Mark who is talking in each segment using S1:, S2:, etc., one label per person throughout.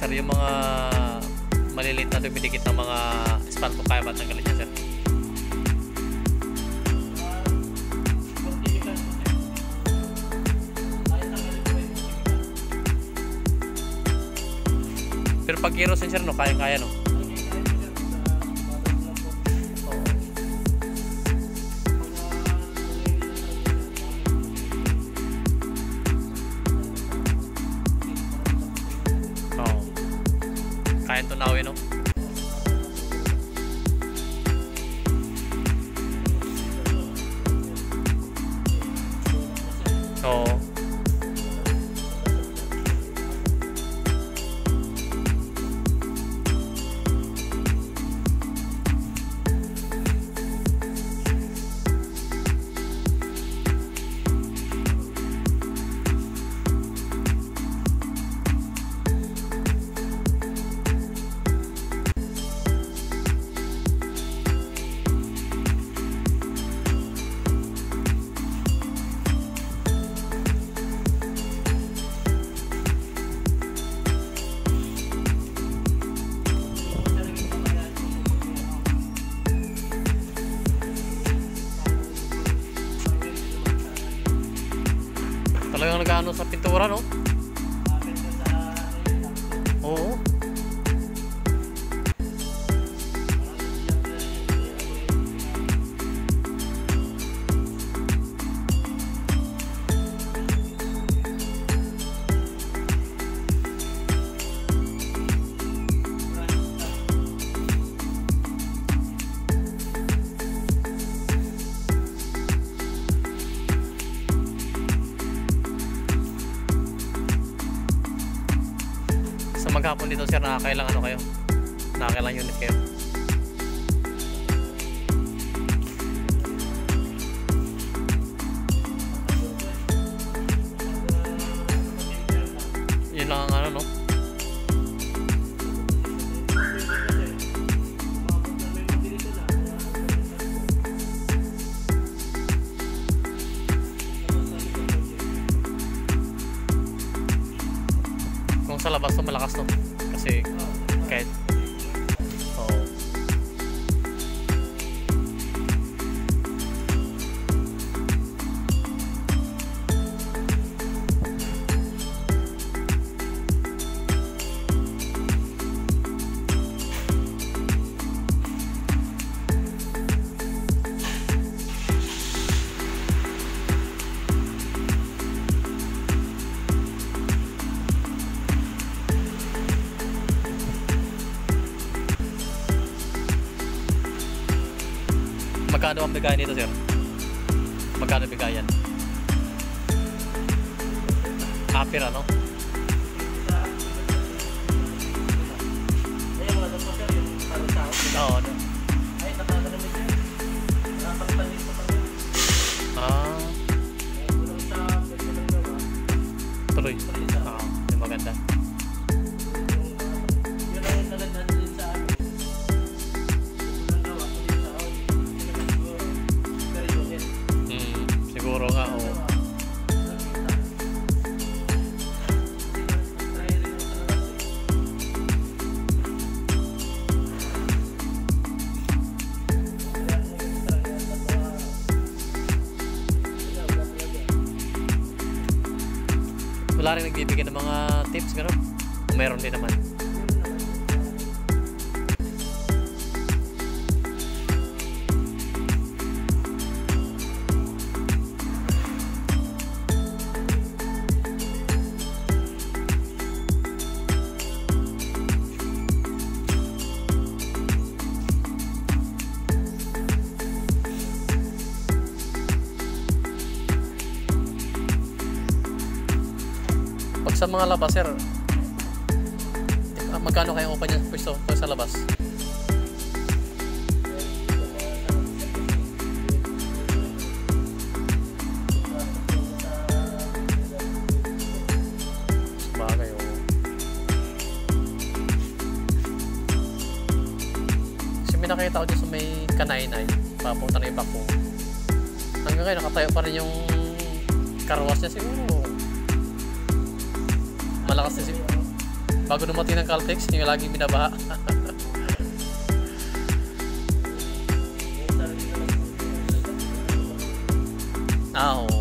S1: sir, yung mga maliliit na dumidikit ng mga spark to kaya ba tanggalin niya sir? Pero pag kerosene sir no, kaya-kaya no? Kaya tunawin no? Oo. Talagang nag-ano dito sir, nakakailang ano kayo? Nakakailang unit kayo? Magkano ang bigayan dito, sir? Magkano bigayan? Apir, ano?
S2: Oo.
S1: ano? Nagbibigay ng mga tips, gano'n? Meron din naman. Mga labas, sir, magkano kaya upa niya pwesto to sa labas? Bagay, oh. Kasi may nakita ko dyan sa may kanainay, papunta na yung bako. Hanggang ngayon, nakatayo pa rin yung karwas niya siguro.
S2: Malakas din siguro.
S1: Bago dumating ng Caltex, yung laging binabaha. ah, oo.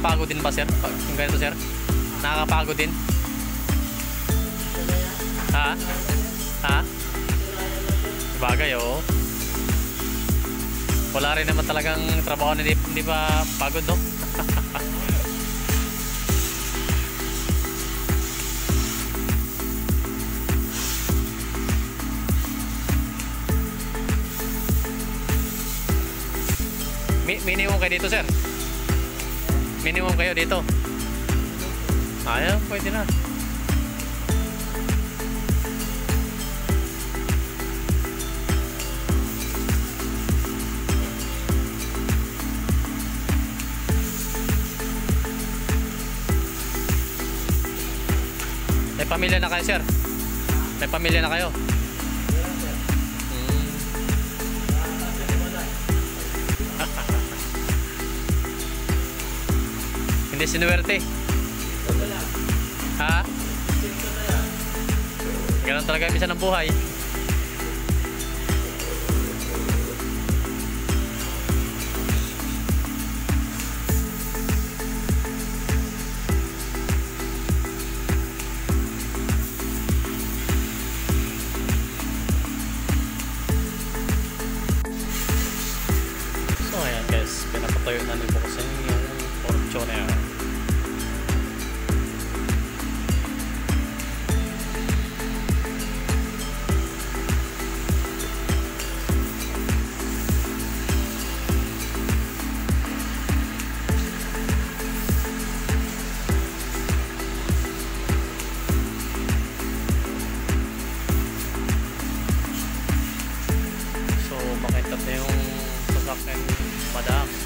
S1: Nakakapagod din ba sir? Yung ganito sir? Nakakapagod din? Ha? Ha? Bagay oh. Wala rin naman talagang trabaho na hindi, hindi pa pagod no? Mi- minimum kayo dito sir? Minimum kayo dito? Ayan, pwede na. May pamilya na kayo, sir? May pamilya na kayo? Hindi sinuwerte. Ha? Ganun talaga bisa ng buhay. So ayan guys, pinapatayo na ni Buksan yung pork chonera. maganda yung sasakyan padaan